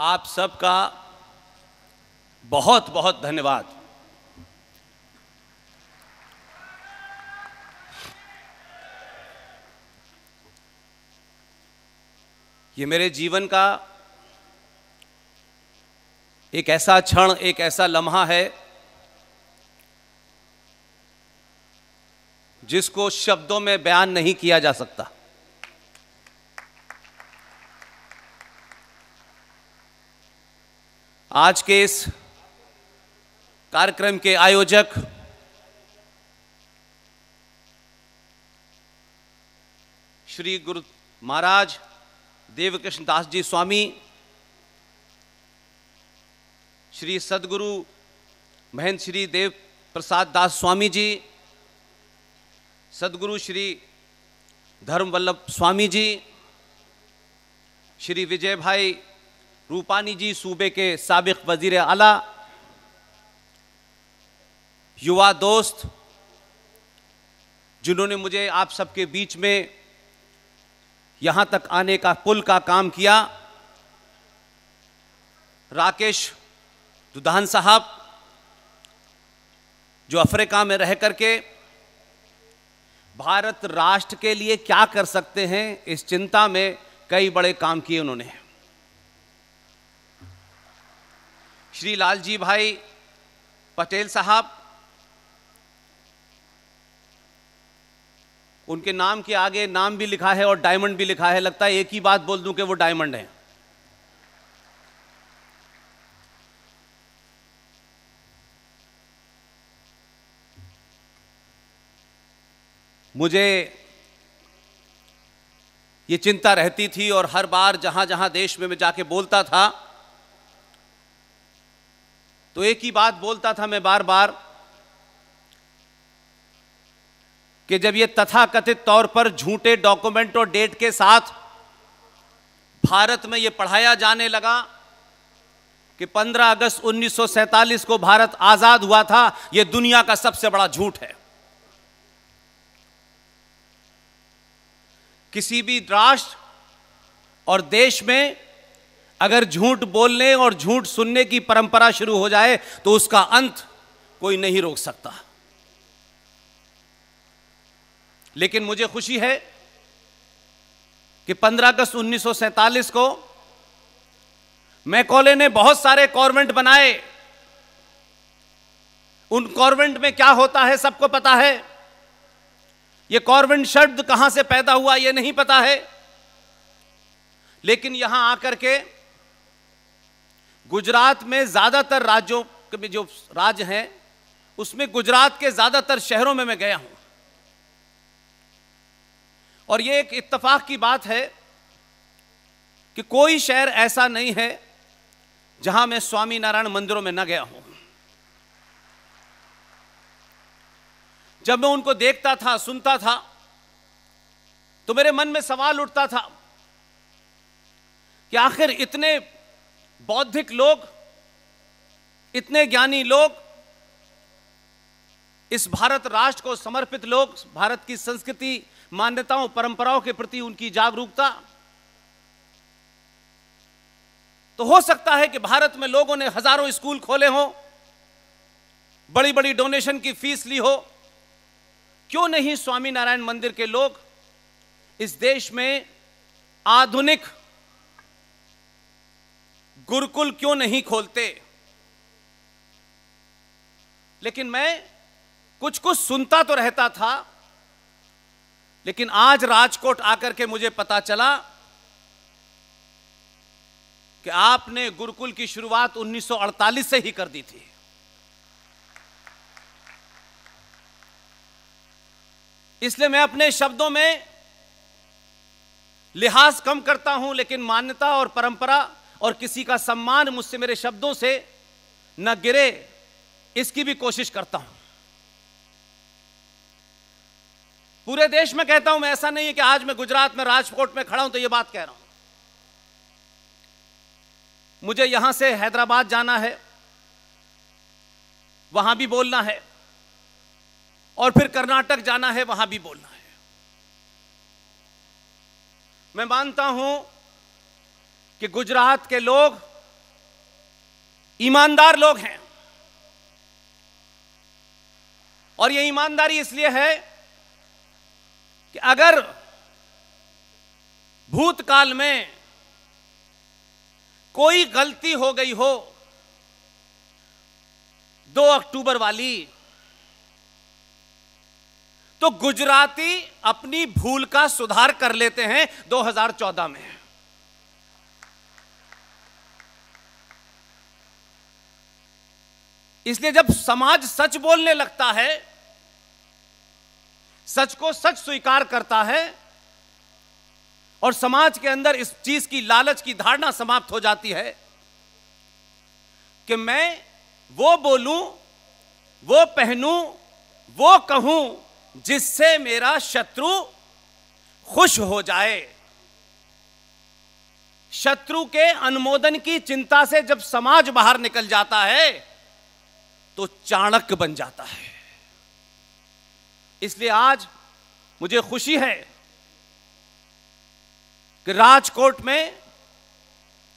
आप सबका बहुत बहुत धन्यवाद। ये मेरे जीवन का एक ऐसा क्षण, एक ऐसा लम्हा है जिसको शब्दों में बयान नहीं किया जा सकता। आज के इस कार्यक्रम के आयोजक श्री गुरु महाराज देवकृष्ण दास जी स्वामी, श्री सदगुरु महेंद्र श्री देव प्रसाद दास स्वामी जी, सदगुरु श्री धर्मवल्लभ स्वामी जी, श्री विजय भाई रूपानी जी सूबे के सबक वज़ीर अला युवा दोस्त, जिन्होंने मुझे आप सबके बीच में यहाँ तक आने का पुल का काम किया, राकेश दुधान साहब, जो अफ्रीका में रह करके भारत राष्ट्र के लिए क्या कर सकते हैं, इस चिंता में कई बड़े काम किए उन्होंने। श्री लालजी भाई पटेल साहब, उनके नाम के आगे नाम भी लिखा है और डायमंड भी लिखा है। लगता है एक ही बात बोल दूँ कि वो डायमंड है। मुझे ये चिंता रहती थी और हर बार जहाँ जहाँ देश में मैं जाके बोलता था तो एक ही बात बोलता था मैं बार बार कि जब ये तथाकथित तौर पर झूठे डॉक्यूमेंट और डेट के साथ भारत में ये पढ़ाया जाने लगा कि 15 अगस्त 1947 को भारत आज़ाद हुआ था यह दुनिया का सबसे बड़ा झूठ है। किसी भी राष्ट्र और देश में अगर झूठ बोलने और झूठ सुनने की परंपरा शुरू हो जाए तो उसका अंत कोई नहीं रोक सकता। लेकिन मुझे खुशी है कि 15 अगस्त 1947 को मैकॉले ने बहुत सारे कॉर्वेंट बनाए। उन कॉर्वेंट में क्या होता है सबको पता है। यह कॉर्वेंट शब्द कहाँ से पैदा हुआ यह नहीं पता है। लेकिन यहाँ आकर के गुजरात में ज़्यादातर राज्यों में जो राज्य हैं, उसमें गुजरात के ज़्यादातर शहरों में मैं गया हूँ। और यह एक इत्तेफाक की बात है कि कोई शहर ऐसा नहीं है जहाँ मैं स्वामी नारायण मंदिरों में न गया हूँ। जब मैं उनको देखता था, सुनता था तो मेरे मन में सवाल उठता था कि आखिर इतने बौद्धिक लोग, इतने ज्ञानी लोग, इस भारत राष्ट्र को समर्पित लोग, भारत की संस्कृति, मान्यताओं, परंपराओं के प्रति उनकी जागरूकता। तो हो सकता है कि भारत में लोगों ने हज़ारों स्कूल खोले हों बड़ी बड़ी डोनेशन की फ़ीस ली हो। क्यों नहीं स्वामी नारायण मंदिर के लोग इस देश में आधुनिक गुरुकुल क्यों नहीं खोलते? लेकिन मैं कुछ कुछ सुनता तो रहता था, लेकिन आज राजकोट आकर के मुझे पता चला कि आपने गुरुकुल की शुरुआत 1948 से ही कर दी थी। इसलिए मैं अपने शब्दों में लिहाज कम करता हूँ, लेकिन मान्यता और परंपरा और किसी का सम्मान मुझसे मेरे शब्दों से न गिरे, इसकी भी कोशिश करता हूँ। पूरे देश में कहता हूँ, मैं ऐसा नहीं है कि आज मैं गुजरात में राजकोट में खड़ा हूँ तो यह बात कह रहा हूँ। मुझे यहाँ से हैदराबाद जाना है, वहाँ भी बोलना है, और फिर कर्नाटक जाना है, वहाँ भी बोलना है। मैं मानता हूँ कि गुजरात के लोग, ईमानदार लोग हैं। और यह ईमानदारी इसलिए है कि अगर भूतकाल में कोई गलती हो गई हो, दो अक्टूबर वाली तो गुजराती अपनी भूल का सुधार कर लेते हैं 2014 में। इसलिए जब समाज सच बोलने लगता है, सच को सच स्वीकार करता है, और समाज के अंदर इस चीज़ की लालच की धारणा समाप्त हो जाती है कि मैं वो बोलूँ, वो पहनूं, वो कहूँ जिससे मेरा शत्रु खुश हो जाए। शत्रु के अनुमोदन की चिंता से जब समाज बाहर निकल जाता है तो चाणक्य बन जाता है। इसलिए आज मुझे खुशी है कि राजकोट में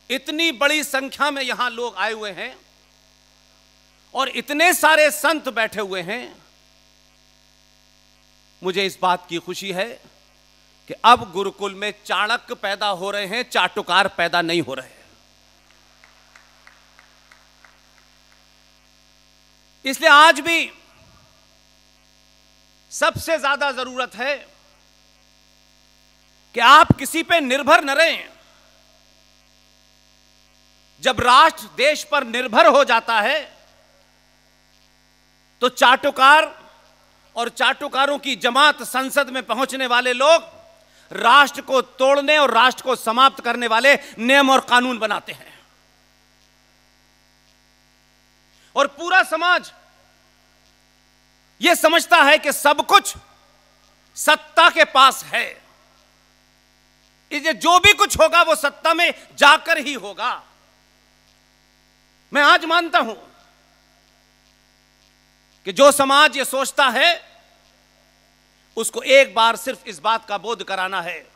इतनी बड़ी संख्या में यहाँ लोग आए हुए हैं और इतने सारे संत बैठे हुए हैं। मुझे इस बात की खुशी है कि अब गुरुकुल में चाणक्य पैदा हो रहे हैं, चाटुकार पैदा नहीं हो रहे। इसलिए आज भी सबसे ज़्यादा ज़रूरत है कि आप किसी पे निर्भर न रहें। जब राष्ट्र देश पर निर्भर हो जाता है तो चाटुकार और चाटुकारों की जमात संसद में पहुँचने वाले लोग राष्ट्र को तोड़ने और राष्ट्र को समाप्त करने वाले नियम और कानून बनाते हैं। और पूरा समाज यह समझता है कि सब कुछ सत्ता के पास है। जो भी कुछ होगा, वो सत्ता में जाकर ही होगा। मैं आज मानता हूँ कि जो समाज ये सोचता है, उसको एक बार सिर्फ़ इस बात का बोध कराना है।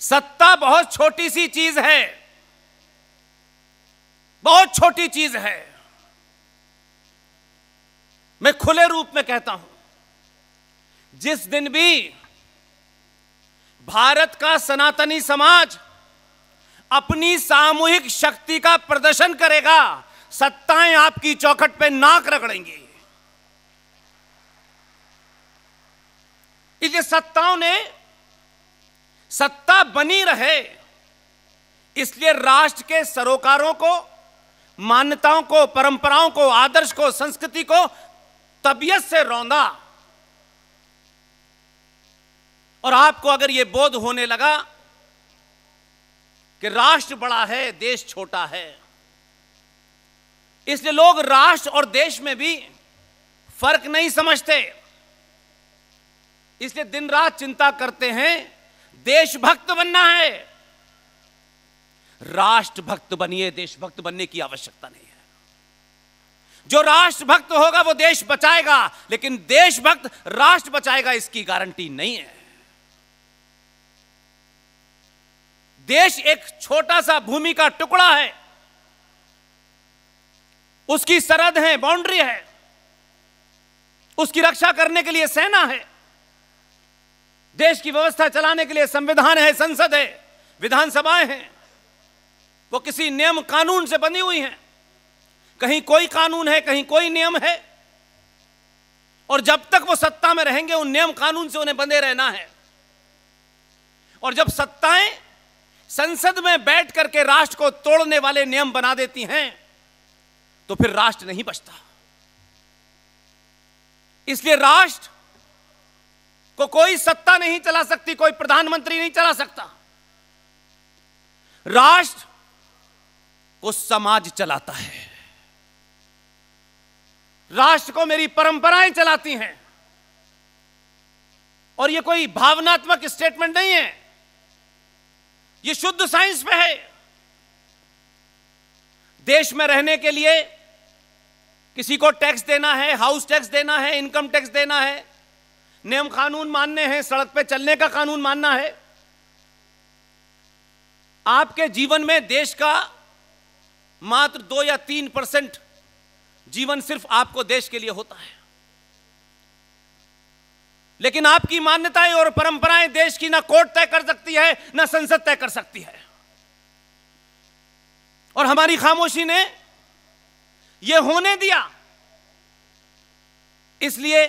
सत्ता बहुत छोटी सी चीज़ है। बहुत छोटी चीज़ है। मैं खुले रूप में कहता हूँ, जिस दिन भी भारत का सनातनी समाज अपनी सामूहिक शक्ति का प्रदर्शन करेगा, सत्ताएँ आपकी चौखट पे नाक रगड़ेंगी। इसलिए सत्ताओं ने सत्ता बनी रहे, इसलिए राष्ट्र के सरोकारों को मान्यताओं को, परंपराओं को, आदर्श को, संस्कृति को तबियत से रौंदा। और आपको अगर यह बोध होने लगा कि राष्ट्र बड़ा है, देश छोटा है, इसलिए लोग राष्ट्र और देश में भी फ़र्क नहीं समझते। इसलिए दिन रात चिंता करते हैं, देशभक्त बनना है। राष्ट्रभक्त बनिए, देशभक्त बनने की आवश्यकता नहीं है। जो राष्ट्रभक्त होगा, वो देश बचाएगा, लेकिन देशभक्त राष्ट्र बचाएगा, इसकी गारंटी नहीं है। देश एक छोटा सा भूमि का टुकड़ा है। उसकी सरहद है, बाउंड्री है। उसकी रक्षा करने के लिए सेना है। देश की व्यवस्था चलाने के लिए संविधान है, संसद है, विधानसभाएँ हैं। वो किसी नियम कानून से बनी हुई हैं। कहीं कोई कानून है, कहीं कोई नियम है। और जब तक वो सत्ता में रहेंगे, उन नियम कानून से उन्हें बंधे रहना है। और जब सत्ताएँ संसद में बैठ करके राष्ट्र को तोड़ने वाले नियम बना देती हैं तो फिर राष्ट्र नहीं बचता। इसलिए राष्ट्र को कोई सत्ता नहीं चला सकती, कोई प्रधानमंत्री नहीं चला सकता। राष्ट्र को समाज चलाता है। राष्ट्र को मेरी परंपराएँ चलाती हैं। और यह कोई भावनात्मक स्टेटमेंट नहीं है। यह शुद्ध साइंस पे है। देश में रहने के लिए किसी को टैक्स देना है हाउस टैक्स देना है इनकम टैक्स देना है। नियम कानून मानने हैं, सड़क पे चलने का कानून मानना है। आपके जीवन में देश का मात्र दो या तीन परसेंट जीवन सिर्फ़ आपको देश के लिए होता है। लेकिन आपकी मान्यताएँ और परंपराएँ देश की ना कोर्ट तय कर सकती है, ना संसद तय कर सकती है। और हमारी खामोशी ने यह होने दिया। इसलिए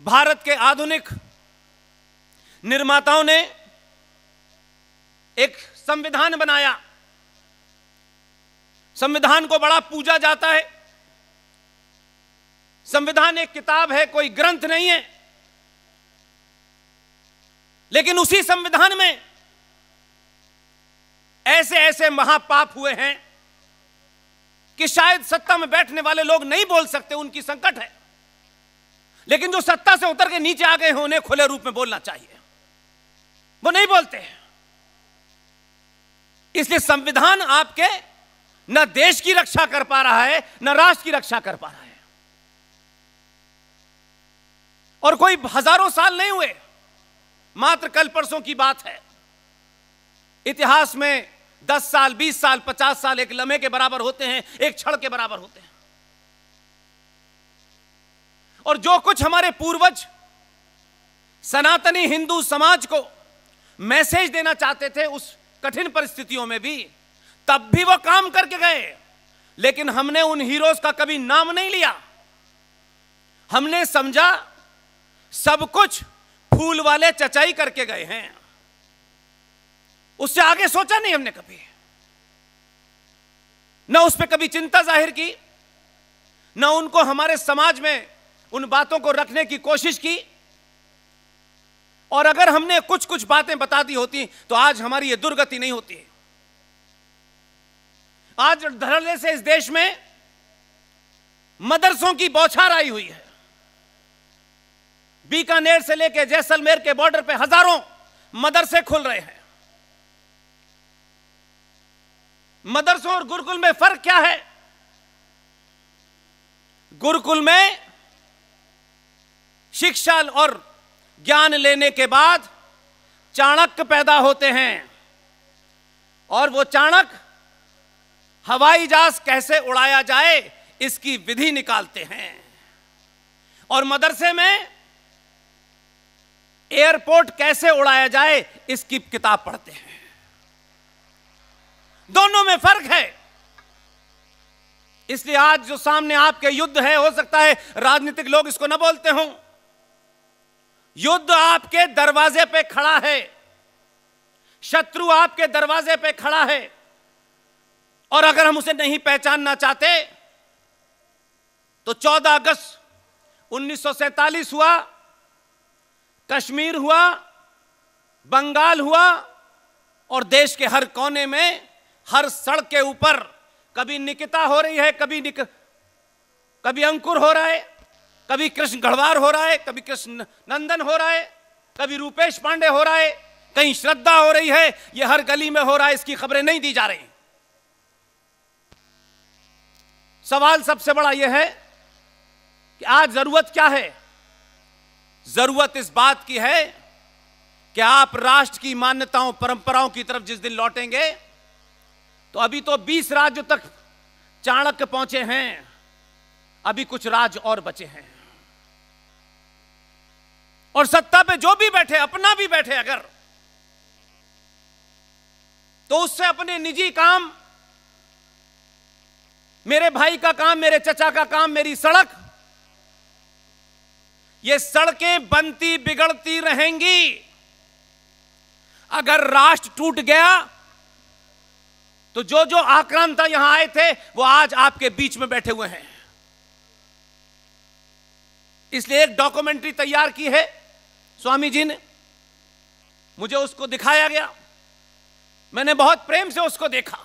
भारत के आधुनिक निर्माताओं ने एक संविधान बनाया। संविधान को बड़ा पूजा जाता है। संविधान एक किताब है, कोई ग्रंथ नहीं है। लेकिन उसी संविधान में ऐसे ऐसे महापाप हुए हैं कि शायद सत्ता में बैठने वाले लोग नहीं बोल सकते, उनकी संकट है। लेकिन जो सत्ता से उतर के नीचे आ गए हैं, उन्हें खुले रूप में बोलना चाहिए। वो नहीं बोलते। हैं इसलिए संविधान आपके न देश की रक्षा कर पा रहा है, न राष्ट्र की रक्षा कर पा रहा है। और कोई हज़ारों साल नहीं हुए, मात्र कल परसों की बात है। इतिहास में दस साल, बीस साल, पचास साल एक लम्हे के बराबर होते हैं, एक क्षण के बराबर होते हैं। और जो कुछ हमारे पूर्वज सनातनी हिंदू समाज को मैसेज देना चाहते थे उस कठिन परिस्थितियों में भी तब भी वो काम करके गए। लेकिन हमने उन हीरोज का कभी नाम नहीं लिया। हमने समझा, सब कुछ फूल वाले चचाई करके गए हैं। उससे आगे सोचा नहीं हमने कभी। न उस पर कभी चिंता ज़ाहिर की, न उनको हमारे समाज में उन बातों को रखने की कोशिश की। और अगर हमने कुछ कुछ बातें बता दी होती तो आज हमारी ये दुर्गति नहीं होती। आज धरने से इस देश में मदरसों की बौछार आई हुई है। बीकानेर से लेकर जैसलमेर के बॉर्डर पे हज़ारों मदरसे खुल रहे हैं। मदरसों और गुरुकुल में फ़र्क क्या है? गुरुकुल में शिक्षा और ज्ञान लेने के बाद चाणक्य पैदा होते हैं और वो चाणक्य हवाई जहाज़ कैसे उड़ाया जाए, इसकी विधि निकालते हैं। और मदरसे में एयरपोर्ट कैसे उड़ाया जाए, इसकी किताब पढ़ते हैं। दोनों में फ़र्क है। इसलिए आज जो सामने आपके युद्ध है, हो सकता है राजनीतिक लोग इसको ना बोलते हों। युद्ध आपके दरवाजे पे खड़ा है। शत्रु आपके दरवाजे पे खड़ा है। और अगर हम उसे नहीं पहचानना चाहते तो 14 अगस्त उन्नीस हुआ, कश्मीर हुआ, बंगाल हुआ, और देश के हर कोने में, हर सड़क के ऊपर कभी निकिता हो रही है, कभी निक, कभी अंकुर हो रहा है, कभी कृष्ण गढ़वार हो रहा है, कभी कृष्ण नंदन हो रहा है, कभी रूपेश पांडे हो रहा है, कहीं श्रद्धा हो रही है, यह हर गली में हो रहा है, इसकी खबरें नहीं दी जा रही। सवाल सबसे बड़ा यह है कि आज ज़रूरत क्या है? ज़रूरत इस बात की है कि आप राष्ट्र की मान्यताओं, परंपराओं की तरफ़ जिस दिन लौटेंगे तो अभी तो 20 राज्यों तक चाणक्य पहुँचे हैं, अभी कुछ राज्य और बचे हैं। और सत्ता पे जो भी बैठे, अपना भी बैठे अगर तो उससे अपने निजी काम मेरे भाई का काम, मेरे चचा का काम, मेरी सड़क। ये सड़कें बनती बिगड़ती रहेंगी। अगर राष्ट्र टूट गया तो जो जो आक्रांता यहाँ आए थे, वो आज आपके बीच में बैठे हुए हैं। इसलिए एक डॉक्यूमेंट्री तैयार की है, स्वामी जी ने। मुझे उसको दिखाया गया। मैंने बहुत प्रेम से उसको देखा।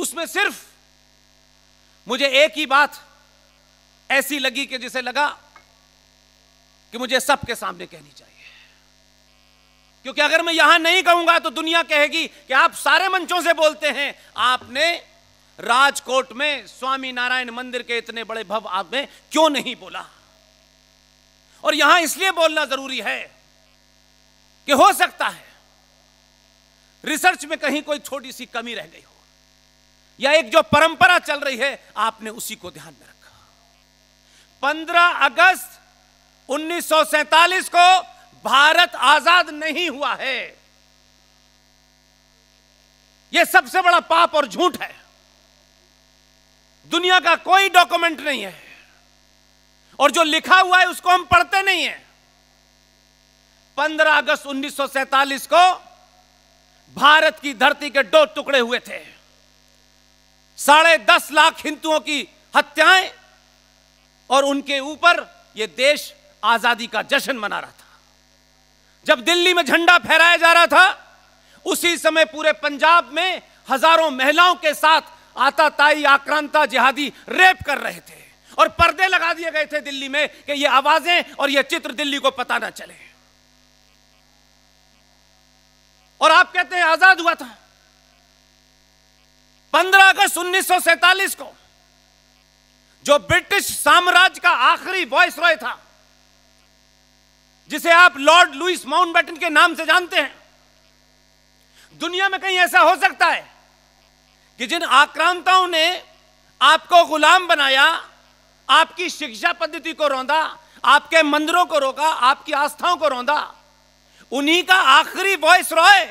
उसमें सिर्फ़ मुझे एक ही बात ऐसी लगी कि जिसे लगा कि मुझे सबके सामने कहनी चाहिए। क्योंकि अगर मैं यहाँ नहीं कहूँगा तो दुनिया कहेगी कि आप सारे मंचों से बोलते हैं, आपने राजकोट में स्वामी नारायण मंदिर के इतने बड़े भव आप में क्यों नहीं बोला? और यहाँ इसलिए बोलना ज़रूरी है कि हो सकता है रिसर्च में कहीं कोई छोटी सी कमी रह गई हो। या एक जो परंपरा चल रही है, आपने उसी को ध्यान में रखा। 15 अगस्त 1947 को भारत आज़ाद नहीं हुआ है। यह सबसे बड़ा पाप और झूठ है। दुनिया का कोई डॉक्यूमेंट नहीं है। और जो लिखा हुआ है, उसको हम पढ़ते नहीं है। 15 अगस्त 1947 को भारत की धरती के दो टुकड़े हुए थे। साढ़े दस लाख हिंदुओं की हत्याएँ और उनके ऊपर यह देश आज़ादी का जश्न मना रहा था। जब दिल्ली में झंडा फहराया जा रहा था, उसी समय पूरे पंजाब में हज़ारों महिलाओं के साथ आताताई आक्रांता जिहादी रेप कर रहे थे और पर्दे लगा दिए गए थे दिल्ली में कि ये आवाज़ें और ये चित्र दिल्ली को पता ना चले। और आप कहते हैं आज़ाद हुआ था। 15 अगस्त 1947 को, जो ब्रिटिश साम्राज्य का आखिरी वॉइस रॉय था, जिसे आप लॉर्ड लुइस माउंटबेटन के नाम से जानते हैं। दुनिया में कहीं ऐसा हो सकता है कि जिन आक्रांताओं ने आपको गुलाम बनाया, आपकी शिक्षा पद्धति को रौंदा, आपके मंदिरों को रोका, आपकी आस्थाओं को रौंदा, उन्हीं का आखिरी वॉइस रॉय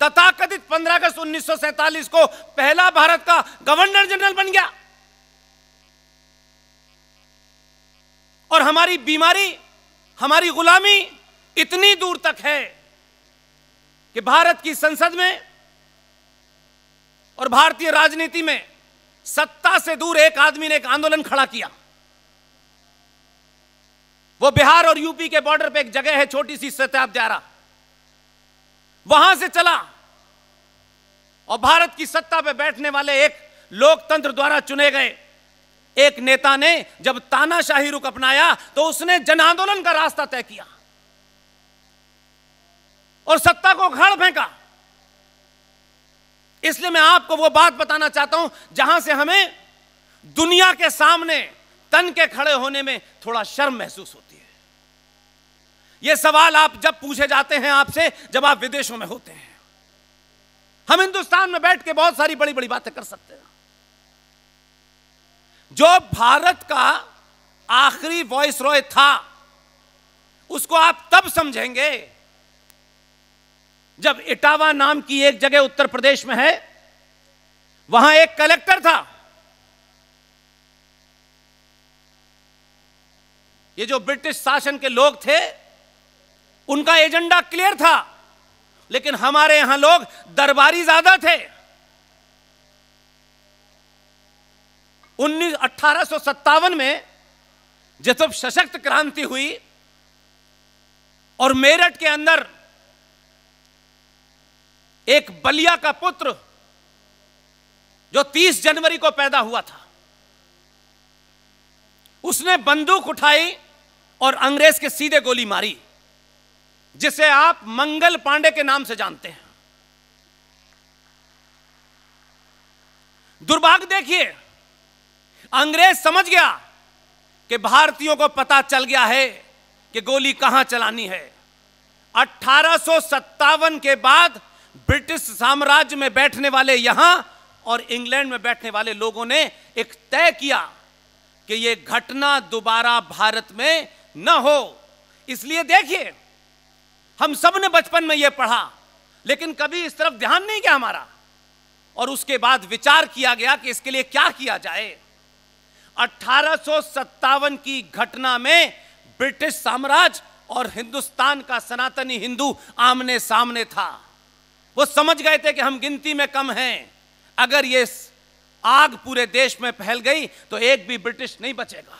तथाकथित 15 अगस्त उन्नीस को पहला भारत का गवर्नर जनरल बन गया। और हमारी बीमारी, हमारी गुलामी इतनी दूर तक है कि भारत की संसद में और भारतीय राजनीति में सत्ता से दूर एक आदमी ने एक आंदोलन खड़ा किया। वो बिहार और यूपी के बॉर्डर पे एक जगह है, छोटी सी सत्याप द्यारा वहाँ से चला। और भारत की सत्ता पे बैठने वाले एक लोकतंत्र द्वारा चुने गए एक नेता ने जब तानाशाही रुख अपनाया तो उसने जन आंदोलन का रास्ता तय किया और सत्ता को खड़ फेंका। इसलिए मैं आपको वो बात बताना चाहता हूँ, जहाँ से हमें दुनिया के सामने तन के खड़े होने में थोड़ा शर्म महसूस होती है। ये सवाल आप जब पूछे जाते हैं आपसे, जब आप विदेशों में होते हैं। हम हिंदुस्तान में बैठ के बहुत सारी बड़ी बड़ी बातें कर सकते हैं। जो भारत का आखिरी वॉइस रॉय था, उसको आप तब समझेंगे, जब इटावा नाम की एक जगह उत्तर प्रदेश में है, वहाँ एक कलेक्टर था। ये जो ब्रिटिश शासन के लोग थे उनका एजेंडा क्लियर था। लेकिन हमारे यहाँ लोग दरबारी ज़्यादा थे। उन्नीस, अठारह में जब सशक्त क्रांति हुई और मेरठ के अंदर एक बलिया का पुत्र जो 30 जनवरी को पैदा हुआ था, उसने बंदूक उठाई और अंग्रेज़ के सीधे गोली मारी। जिसे आप मंगल पांडे के नाम से जानते हैं। दुर्भाग्य देखिए, अंग्रेज़ समझ गया कि भारतीयों को पता चल गया है कि गोली कहाँ चलानी है। अठारह के बाद ब्रिटिश साम्राज्य में बैठने वाले यहाँ और इंग्लैंड में बैठने वाले लोगों ने एक तय किया कि यह घटना दोबारा भारत में न हो। इसलिए देखिए हम सबने बचपन में यह पढ़ा, लेकिन कभी इस तरफ़ ध्यान नहीं गया हमारा। और उसके बाद विचार किया गया कि इसके लिए क्या किया जाए। अठारह की घटना में ब्रिटिश साम्राज्य और हिंदुस्तान का सनातनी हिंदू आमने सामने था। वो समझ गए थे कि हम गिनती में कम हैं। अगर ये आग पूरे देश में फैल गई तो एक भी ब्रिटिश नहीं बचेगा।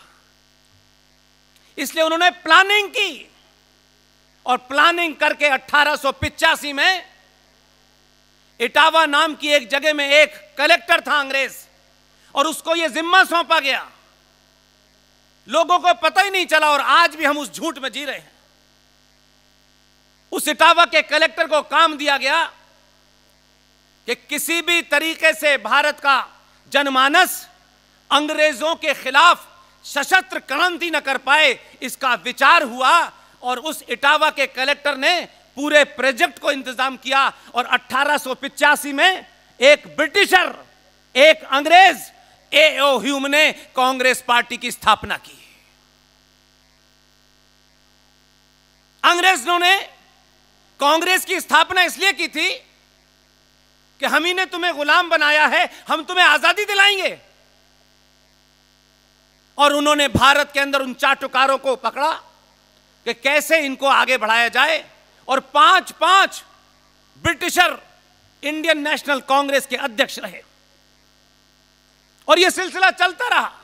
इसलिए उन्होंने प्लानिंग की। और प्लानिंग करके अठारह में इटावा नाम की एक जगह में एक कलेक्टर था अंग्रेज़, और उसको यह जिम्मा सौंपा गया। लोगों को पता ही नहीं चला और आज भी हम उस झूठ में जी रहे हैं। उस इटावा के कलेक्टर को काम दिया गया कि किसी भी तरीके से भारत का जनमानस अंग्रेज़ों के खिलाफ सशस्त्र क्रांति न कर पाए, इसका विचार हुआ और उस इटावा के कलेक्टर ने पूरे प्रोजेक्ट को इंतज़ाम किया और अठारह में एक ब्रिटिशर, एक अंग्रेज़ ए ओ ह्यूम ने कांग्रेस पार्टी की स्थापना की। अंग्रेज़ों ने कांग्रेस की स्थापना इसलिए की थी कि हम ही ने तुम्हें गुलाम बनाया है, हम तुम्हें आज़ादी दिलाएँगे। और उन्होंने भारत के अंदर उन चाटुकारों को पकड़ा। कि कैसे इनको आगे बढ़ाया जाए और पाँच पाँच ब्रिटिशर इंडियन नेशनल कांग्रेस के अध्यक्ष रहे। और यह सिलसिला चलता रहा।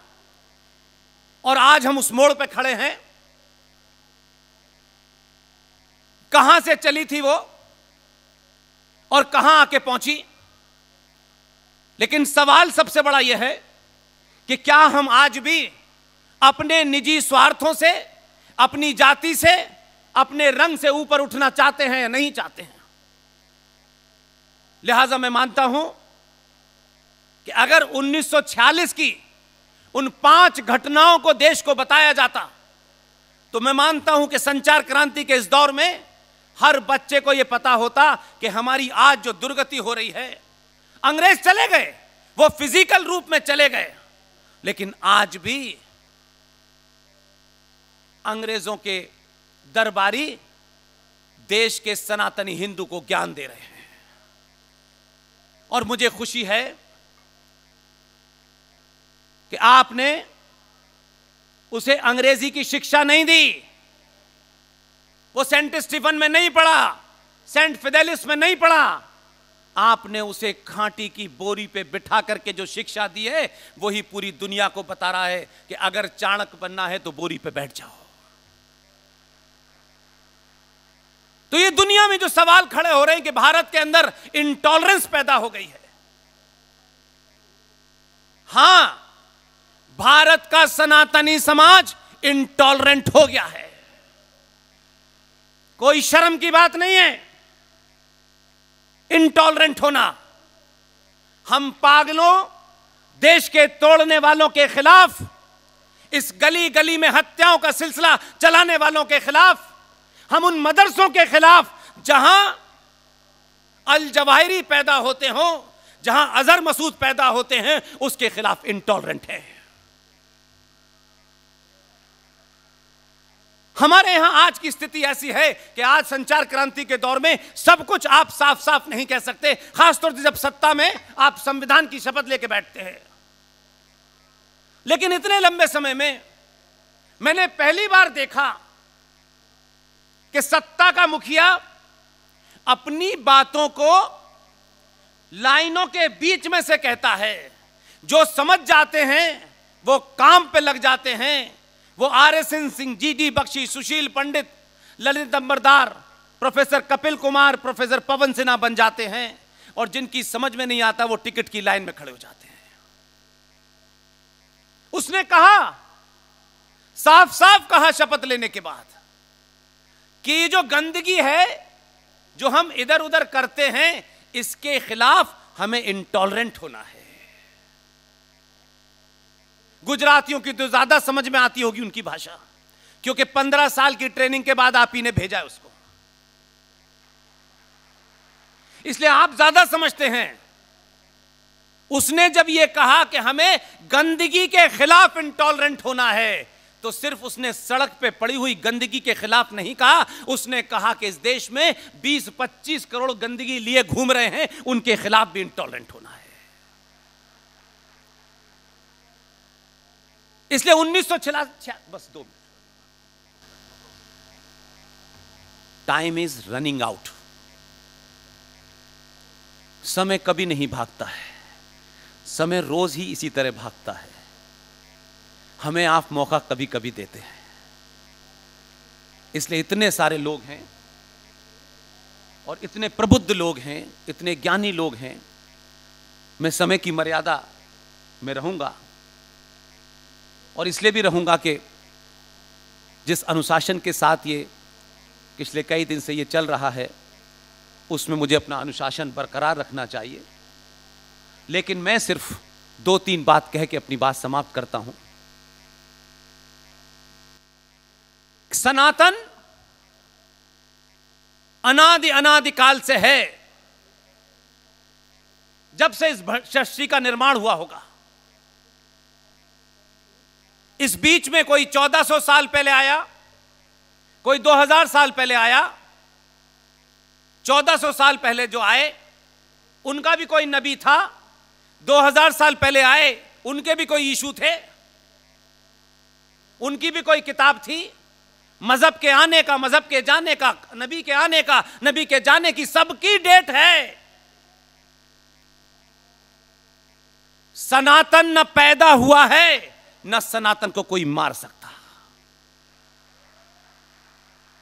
और आज हम उस मोड़ पे खड़े हैं। कहाँ से चली थी वो? और कहाँ आके पहुँची? लेकिन सवाल सबसे बड़ा यह है कि क्या हम आज भी अपने निजी स्वार्थों से अपनी जाति से अपने रंग से ऊपर उठना चाहते हैं या नहीं चाहते हैं? लिहाजा मैं मानता हूँ कि अगर 1946 की उन पाँच घटनाओं को देश को बताया जाता तो मैं मानता हूँ कि संचार क्रांति के इस दौर में हर बच्चे को यह पता होता कि हमारी आज जो दुर्गति हो रही है, अंग्रेज़ चले गए, वो फ़िज़िकल रूप में चले गए, लेकिन आज भी अंग्रेज़ों के दरबारी देश के सनातनी हिंदू को ज्ञान दे रहे हैं। और मुझे खुशी है कि आपने उसे अंग्रेज़ी की शिक्षा नहीं दी। वो सेंट स्टीफन में नहीं पढ़ा, सेंट फिदेलिस में नहीं पढ़ा। आपने उसे खांटी की बोरी पे बिठा करके जो शिक्षा दी है, वही पूरी दुनिया को बता रहा है कि अगर चाणक बनना है तो बोरी पे बैठ जाओ। तो ये दुनिया में जो सवाल खड़े हो रहे हैं कि भारत के अंदर इंटॉलरेंस पैदा हो गई है। हाँ, भारत का सनातनी समाज इंटॉलरेंट हो गया है। कोई शर्म की बात नहीं है। इंटॉलरेंट होना। हम पागलों, देश के तोड़ने वालों के खिलाफ, इस गली गली में हत्याओं का सिलसिला चलाने वालों के खिलाफ हम उन मदरसों के खिलाफ जहाँ अल जवाहरी पैदा होते हो, जहाँ अजहर मसूद पैदा होते हैं, उसके खिलाफ इंटॉलरेंट है। हमारे यहाँ आज की स्थिति ऐसी है कि आज संचार क्रांति के दौर में सब कुछ आप साफ़ साफ़ नहीं कह सकते, खासतौर से जब सत्ता में आप संविधान की शपथ लेके बैठते हैं। लेकिन इतने लंबे समय में मैंने पहली बार देखा कि सत्ता का मुखिया अपनी बातों को लाइनों के बीच में से कहता है। जो समझ जाते हैं, वो काम पे लग जाते हैं। वो R S N Singh, G D Bakshi, Sushil Pandit, Lalit Ambardar professor Kapil Kumar, professor Pawan Sinha बन जाते हैं और जिनकी समझ में नहीं आता, वो टिकट की लाइन में खड़े हो जाते हैं। उसने कहा साफ़ साफ़ कहा शपथ लेने के बाद कि ये जो गंदगी है, जो हम इधर उधर करते हैं, इसके खिलाफ हमें इंटॉलरेंट होना है। गुजरातियों की तो ज़्यादा समझ में आती होगी उनकी भाषा, क्योंकि पंद्रह साल की ट्रेनिंग के बाद आप ही ने भेजा है उसको। इसलिए आप ज़्यादा समझते हैं। उसने जब यह कहा कि हमें गंदगी के खिलाफ इंटॉलरेंट होना है तो सिर्फ़ उसने सड़क पे पड़ी हुई गंदगी के खिलाफ नहीं कहा। उसने कहा कि इस देश में 20-25 करोड़ गंदगी लिए घूम रहे हैं, उनके खिलाफ भी इंटॉलरेंट होना है। इसलिए उन्नीस सौ बस दो टाइम इज़ रनिंग आउट समय कभी नहीं भागता है। समय रोज ही इसी तरह भागता है। हमें आप मौका कभी कभी देते हैं। इसलिए इतने सारे लोग हैं और इतने प्रबुद्ध लोग हैं, इतने ज्ञानी लोग हैं। मैं समय की मर्यादा में रहूँगा और इसलिए भी रहूँगा कि जिस अनुशासन के साथ ये पिछले कई दिन से ये चल रहा है, उसमें मुझे अपना अनुशासन बरकरार रखना चाहिए। लेकिन मैं सिर्फ़ दो तीन बात कह के अपनी बात समाप्त करता हूँ। सनातन अनादि अनादि काल से है, जब से इस सृष्टि का निर्माण हुआ होगा। इस बीच में कोई 1400 साल पहले आया, कोई 2000 साल पहले आया 1400 साल पहले जो आए, उनका भी कोई नबी था 2000 साल पहले आए, उनके भी कोई इशू थे, उनकी भी कोई किताब थी मज़हब के आने का, मज़हब के जाने का, नबी के आने का, नबी के जाने की सबकी डेट है। सनातन न पैदा हुआ है, न सनातन को कोई मार सकता।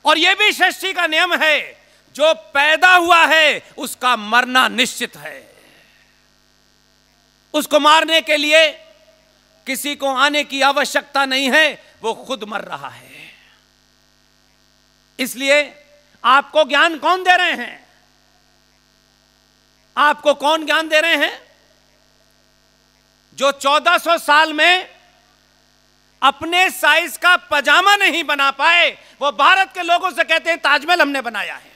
और यह भी सृष्टि का नियम है, जो पैदा हुआ है, उसका मरना निश्चित है। उसको मारने के लिए किसी को आने की आवश्यकता नहीं है, वो खुद मर रहा है। इसलिए आपको ज्ञान कौन दे रहे हैं? आपको कौन ज्ञान दे रहे हैं? जो 1400 साल में अपने साइज़ का पजामा नहीं बना पाए, वो भारत के लोगों से कहते हैं, ताजमहल हमने बनाया है।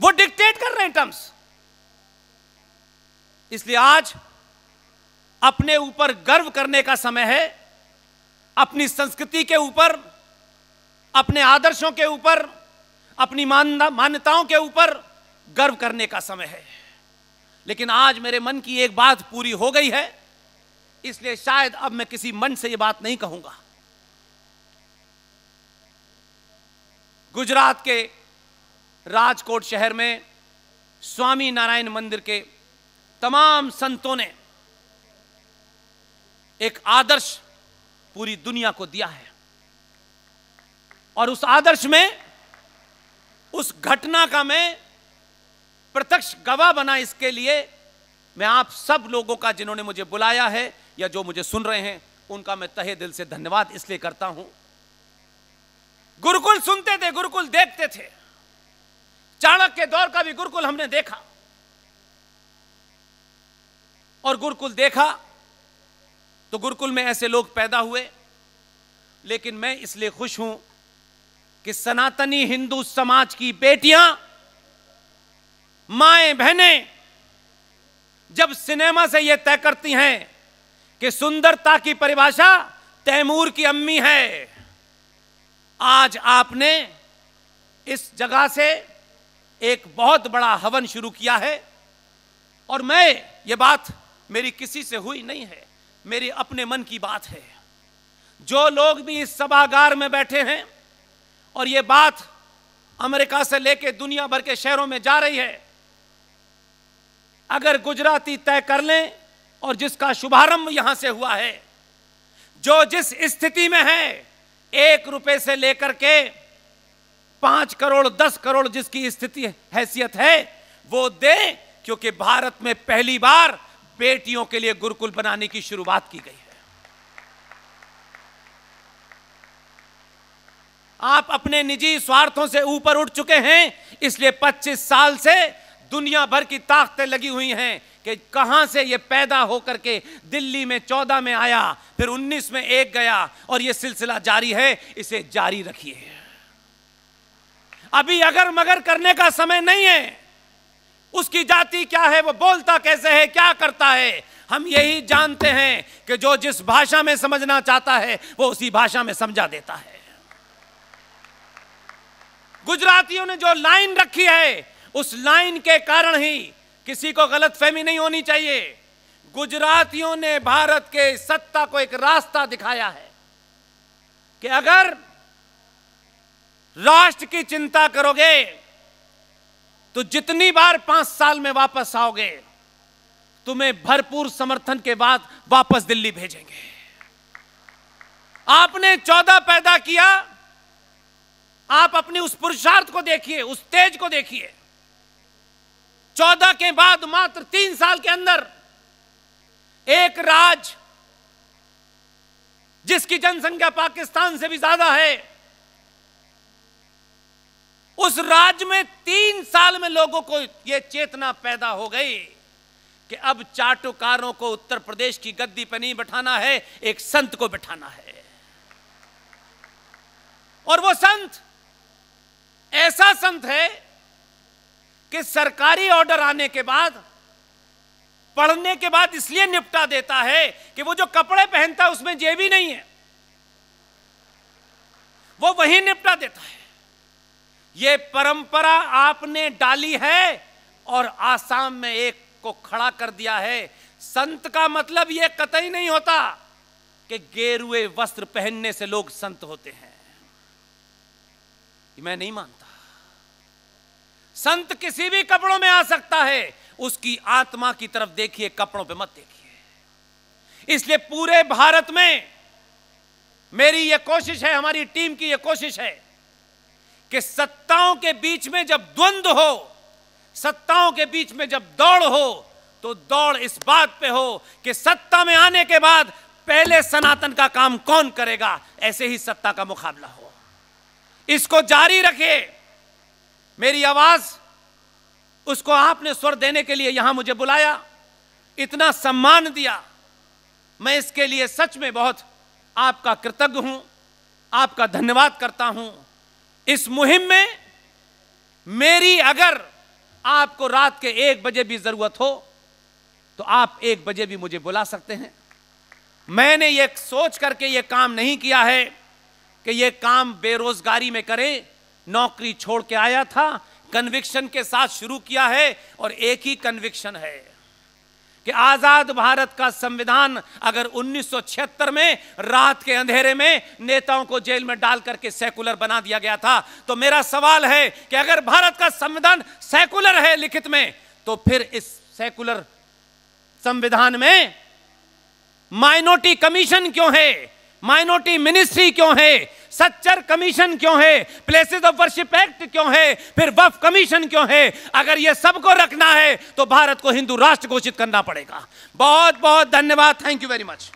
वो डिक्टेट कर रहे हैं टर्म्स इसलिए आज अपने ऊपर गर्व करने का समय है। अपनी संस्कृति के ऊपर, अपने आदर्शों के ऊपर, अपनी मान्यताओं के ऊपर गर्व करने का समय है। लेकिन आज मेरे मन की एक बात पूरी हो गई है, इसलिए शायद अब मैं किसी मन से यह बात नहीं कहूँगा। गुजरात के राजकोट शहर में स्वामी नारायण मंदिर के तमाम संतों ने एक आदर्श पूरी दुनिया को दिया है। और उस आदर्श में, उस घटना का मैं प्रत्यक्ष गवाह बना इसके लिए, मैं आप सब लोगों का जिन्होंने मुझे बुलाया है या जो मुझे सुन रहे हैं, उनका मैं तहे दिल से धन्यवाद इसलिए करता हूँ। गुरुकुल सुनते थे, गुरुकुल देखते थे। चाणक्य के दौर का भी गुरुकुल हमने देखा। और गुरुकुल देखा तो गुरुकुल में ऐसे लोग पैदा हुए। लेकिन मैं इसलिए खुश हूँ कि सनातनी हिंदू समाज की बेटियाँ, माए, बहनें, जब सिनेमा से यह तय करती हैं कि सुंदरता की परिभाषा तैमूर की अम्मी है, आज आपने इस जगह से एक बहुत बड़ा हवन शुरू किया है। और मैं, ये बात मेरी किसी से हुई नहीं है। मेरी अपने मन की बात है। जो लोग भी इस सभागार में बैठे हैं और ये बात अमेरिका से लेकर दुनिया भर के शहरों में जा रही है, अगर गुजराती तय कर लें और जिसका शुभारंभ यहाँ से हुआ है, जो जिस स्थिति में है, एक रुपए से लेकर के पाँच करोड़, दस करोड़ जिसकी स्थिति, हैसियत है, वो दे, क्योंकि भारत में पहली बार बेटियों के लिए गुरुकुल बनाने की शुरुआत की गई है। आप अपने निजी स्वार्थों से ऊपर उठ चुके हैं, इसलिए 25 साल से दुनिया भर की ताकतें लगी हुई हैं कि कहाँ से यह पैदा होकर के दिल्ली में 14 में आया, फिर 19 में एक गया, और यह सिलसिला जारी है, इसे जारी रखिए। अभी अगर मगर करने का समय नहीं है उसकी जाति क्या है, वो बोलता कैसे है, क्या करता है? हम यही जानते हैं कि जो जिस भाषा में समझना चाहता है, वो उसी भाषा में समझा देता है। गुजरातियों ने जो लाइन रखी है, उस लाइन के कारण ही किसी को गलत फहमी नहीं होनी चाहिए। गुजरातियों ने भारत के सत्ता को एक रास्ता दिखाया है कि अगर राष्ट्र की चिंता करोगे तो जितनी बार पाँच साल में वापस आओगे, तुम्हें भरपूर समर्थन के बाद वापस दिल्ली भेजेंगे। आपने चौदह पैदा किया, आप अपने उस पुरुषार्थ को देखिए, उस तेज को देखिए। चौदह के बाद मात्र तीन साल के अंदर एक राज, जिसकी जनसंख्या पाकिस्तान से भी ज़्यादा है उस राज्य में तीन साल में लोगों को यह चेतना पैदा हो गई कि अब चाटुकारों को उत्तर प्रदेश की गद्दी पर नहीं बैठाना है, एक संत को बैठाना है। और वो संत, ऐसा संत है कि सरकारी ऑर्डर आने के बाद, पढ़ने के बाद इसलिए निपटा देता है कि वो जो कपड़े पहनता है उसमें जेबी नहीं है। वो वही निपटा देता है। ये परंपरा आपने डाली है और आसाम में एक को खड़ा कर दिया है। संत का मतलब यह कतई नहीं होता कि गेरुए वस्त्र पहनने से लोग संत होते हैं। मैं नहीं मानता। संत किसी भी कपड़ों में आ सकता है, उसकी आत्मा की तरफ़ देखिए, कपड़ों पे मत देखिए। इसलिए पूरे भारत में मेरी यह कोशिश है, हमारी टीम की यह कोशिश है कि सत्ताओं के बीच में जब द्वंद्व हो, सत्ताओं के बीच में जब दौड़ हो तो दौड़ इस बात पे हो कि सत्ता में आने के बाद पहले सनातन का काम कौन करेगा? ऐसे ही सत्ता का मुकाबला हो। इसको जारी रखे मेरी आवाज़, उसको आपने स्वर देने के लिए यहाँ मुझे बुलाया, इतना सम्मान दिया। मैं इसके लिए सच में बहुत आपका कृतज्ञ हूँ, आपका धन्यवाद करता हूँ। इस मुहिम में मेरी अगर आपको रात के एक बजे भी ज़रूरत हो तो आप एक बजे भी मुझे बुला सकते हैं। मैंने ये सोच करके ये काम नहीं किया है कि ये काम बेरोजगारी में करें। नौकरी छोड़ के आया था कन्विक्शन के साथ शुरू किया है और एक ही कन्विक्शन है। कि आज़ाद भारत का संविधान अगर 1976 में, रात के अंधेरे में नेताओं को जेल में डाल करके सेकुलर बना दिया गया था तो मेरा सवाल है कि अगर भारत का संविधान सेकुलर है लिखित में तो फिर इस सेकुलर संविधान में माइनॉरिटी कमीशन क्यों है? माइनॉरिटी मिनिस्ट्री क्यों है? सच्चर कमीशन क्यों है? प्लेसेस ऑफ़ वर्शिप एक्ट क्यों है? फिर वफ कमीशन क्यों है? अगर यह सबको रखना है तो भारत को हिंदू राष्ट्र घोषित करना पड़ेगा। बहुत बहुत धन्यवाद। Thank you very much